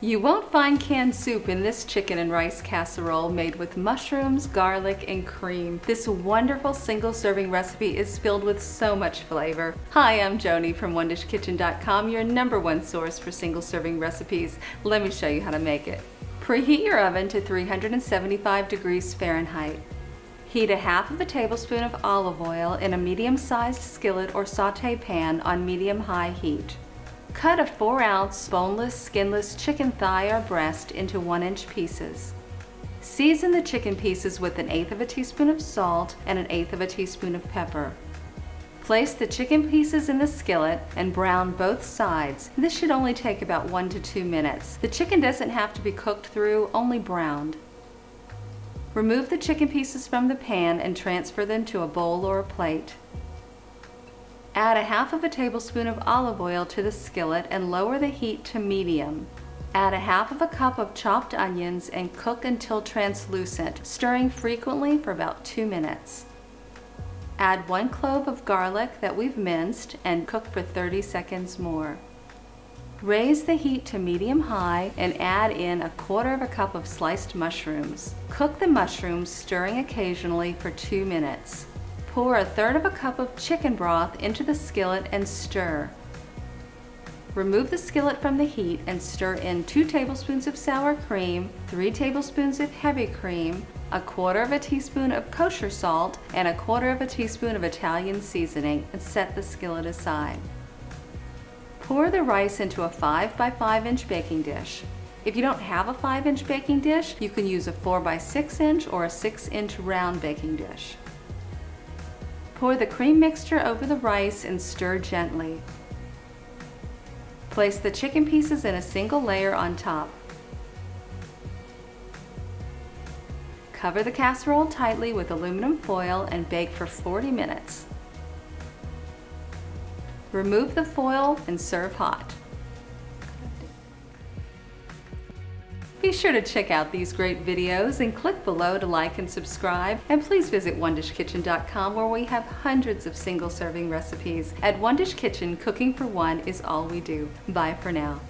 You won't find canned soup in this chicken and rice casserole made with mushrooms, garlic, and cream. This wonderful single serving recipe is filled with so much flavor. Hi, I'm Joanie from OneDishKitchen.com, your number one source for single serving recipes. Let me show you how to make it. Preheat your oven to 375 degrees Fahrenheit. Heat a half of a tablespoon of olive oil in a medium-sized skillet or saute pan on medium-high heat. Cut a 4 ounce boneless, skinless chicken thigh or breast into 1 inch pieces. Season the chicken pieces with an eighth of a teaspoon of salt and an eighth of a teaspoon of pepper. Place the chicken pieces in the skillet and brown both sides. This should only take about 1 to 2 minutes. The chicken doesn't have to be cooked through, only browned. Remove the chicken pieces from the pan and transfer them to a bowl or a plate. Add a half of a tablespoon of olive oil to the skillet and lower the heat to medium. Add a half of a cup of chopped onions and cook until translucent, stirring frequently for about two minutes. Add one clove of garlic that we've minced and cook for 30 seconds more. Raise the heat to medium high and add in a quarter of a cup of sliced mushrooms. Cook the mushrooms, stirring occasionally for two minutes. Pour a third of a cup of chicken broth into the skillet and stir. Remove the skillet from the heat and stir in 2 tablespoons of sour cream, 3 tablespoons of heavy cream, a quarter of a teaspoon of kosher salt, and a quarter of a teaspoon of Italian seasoning and set the skillet aside. Pour the rice into a 5 by 5 inch baking dish. If you don't have a 5 inch baking dish, you can use a 4 by 6 inch or a 6 inch round baking dish. Pour the cream mixture over the rice and stir gently. Place the chicken pieces in a single layer on top. Cover the casserole tightly with aluminum foil and bake for 40 minutes. Remove the foil and serve hot. Be sure to check out these great videos and click below to like and subscribe. And please visit OneDishKitchen.com where we have hundreds of single serving recipes. At One Dish Kitchen, cooking for one is all we do. Bye for now.